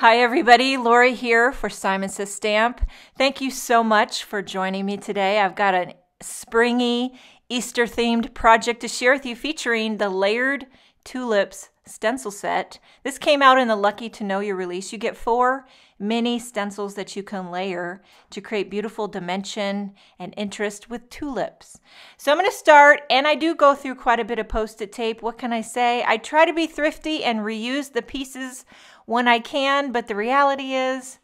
Hi, everybody. Lori here for Simon Says Stamp. Thank you so much for joining me today. I've got a springy, Easter themed project to share with you featuring the layered tulips stencil set. This came out in the Lucky to Know You release. You get four mini stencils that you can layer to create beautiful dimension and interest with tulips. So I'm going to start, and I do go through quite a bit of post-it tape. What can I say? I try to be thrifty and reuse the pieces when I can, but the reality is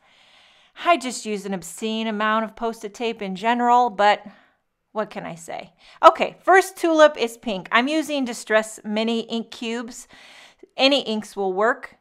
I just use an obscene amount of post-it tape in general, but what can I say? Okay, first tulip is pink. I'm using Distress Mini ink cubes. Any inks will work.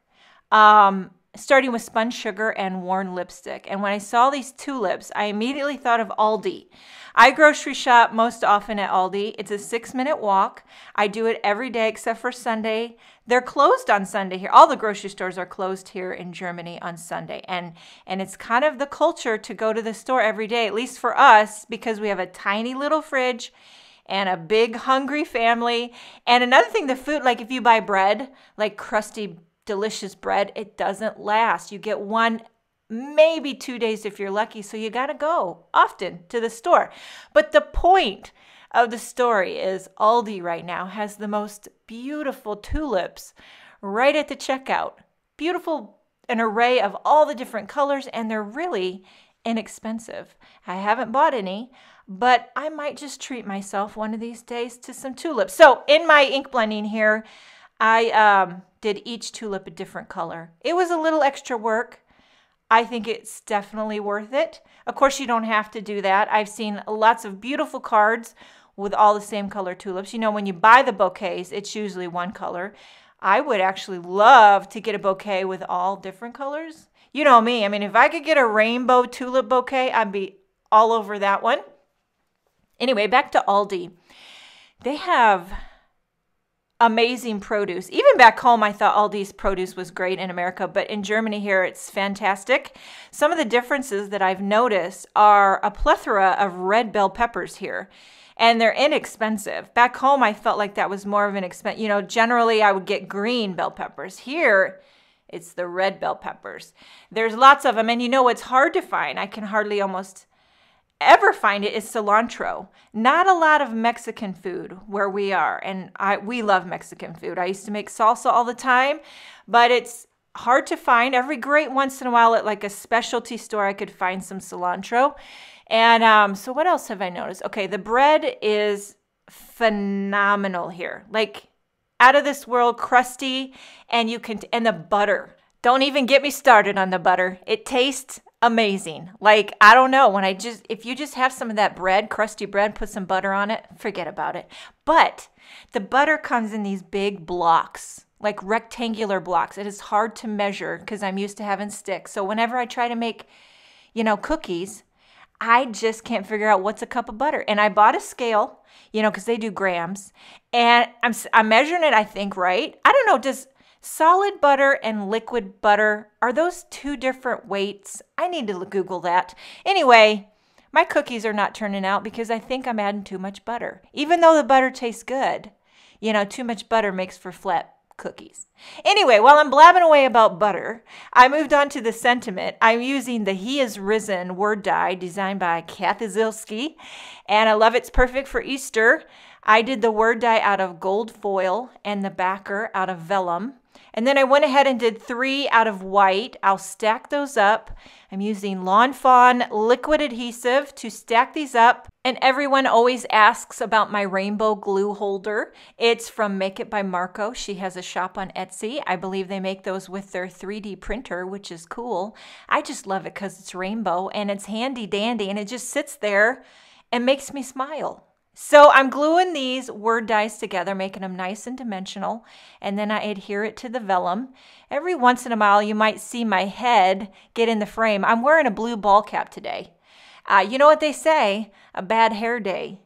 Um, starting with spun sugar and worn lipstick. And when I saw these tulips, I immediately thought of Aldi. I grocery shop most often at Aldi. It's a six minute walk. I do it every day except for Sunday. They're closed on Sunday here. All the grocery stores are closed here in Germany on Sunday. And, and it's kind of the culture to go to the store every day, at least for us, because we have a tiny little fridge and a big hungry family. And another thing, the food, like if you buy bread, like crusty delicious bread, it doesn't last. You get one, maybe two days if you're lucky. So you got to go often to the store. But the point of the story is Aldi right now has the most beautiful tulips right at the checkout. Beautiful, an array of all the different colors, and they're really inexpensive. I haven't bought any, but I might just treat myself one of these days to some tulips. So in my ink blending here, I um, did each tulip a different color. It was a little extra work. I think it's definitely worth it. Of course, you don't have to do that. I've seen lots of beautiful cards with all the same color tulips. You know, when you buy the bouquets, it's usually one color. I would actually love to get a bouquet with all different colors. You know me. I mean, if I could get a rainbow tulip bouquet, I'd be all over that one. Anyway, back to Aldi. They have amazing produce. Even back home, I thought Aldi's produce was great in America, but in Germany here, it's fantastic. Some of the differences that I've noticed are a plethora of red bell peppers here. And they're inexpensive. Back home, I felt like that was more of an expense. You know, generally I would get green bell peppers. Here, it's the red bell peppers. There's lots of them, and you know what's hard to find? I can hardly almost ever find it is cilantro. Not a lot of Mexican food where we are, and I we love Mexican food. I used to make salsa all the time, but it's hard to find. Every great once in a while at like a specialty store, I could find some cilantro. And um, so what else have I noticed? Okay, the bread is phenomenal here. Like out of this world, crusty, and you can and the butter. Don't even get me started on the butter. It tastes amazing. Like, I don't know, when I just, if you just have some of that bread, crusty bread, put some butter on it, forget about it. But the butter comes in these big blocks, like rectangular blocks. It is hard to measure because I'm used to having sticks. So whenever I try to make, you know, cookies, I just can't figure out what's a cup of butter. And I bought a scale, you know, because they do grams, and I'm I'm measuring it. I think right. I don't know. Does Solid butter and liquid butter, are those two different weights? I need to Google that. Anyway, my cookies are not turning out because I think I'm adding too much butter. Even though the butter tastes good, you know, too much butter makes for flat cookies. Anyway, while I'm blabbing away about butter, I moved on to the sentiment. I'm using the He Is Risen word die designed by Cathy Zielske, and I love it's perfect for Easter. I did the word die out of gold foil and the backer out of vellum. And then I went ahead and did three out of white. I'll stack those up. I'm using Lawn Fawn liquid adhesive to stack these up. And everyone always asks about my rainbow glue holder. It's from Make It by Marco. She has a shop on Etsy. I believe they make those with their 3D printer, which is cool. I just love it because it's rainbow and it's handy dandy and it just sits there and makes me smile. So I'm gluing these word dies together, making them nice and dimensional, and then I adhere it to the vellum. Every once in a while, you might see my head get in the frame. I'm wearing a blue ball cap today. Uh, you know what they say? A bad hair day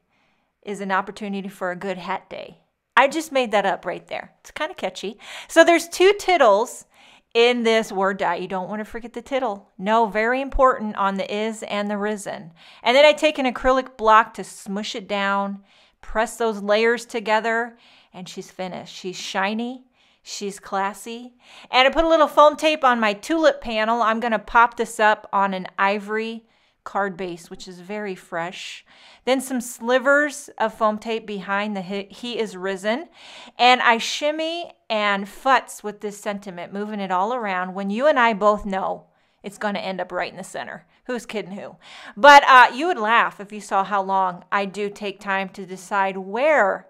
is an opportunity for a good hat day. I just made that up right there. It's kind of catchy. So there's two tittles in this word die. You don't want to forget the tittle. No, very important on the is and the risen. And then I take an acrylic block to smush it down, press those layers together, and she's finished. She's shiny, She's classy. And I put a little foam tape on my tulip panel. I'm going to pop this up on an ivory card base, which is very fresh. Then some slivers of foam tape behind the He Is Risen. And I shimmy and futz with this sentiment, moving it all around when you and I both know it's going to end up right in the center. Who's kidding who? But uh, you would laugh if you saw how long I do take time to decide where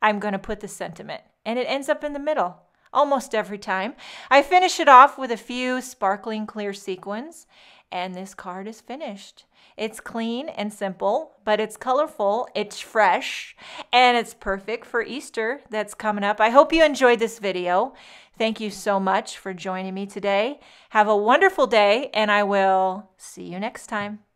I'm going to put the sentiment. And it ends up in the middle almost every time. I finish it off with a few sparkling clear sequins and this card is finished. It's clean and simple, but it's colorful, it's fresh, and it's perfect for Easter that's coming up. I hope you enjoyed this video. Thank you so much for joining me today. Have a wonderful day, and I will see you next time.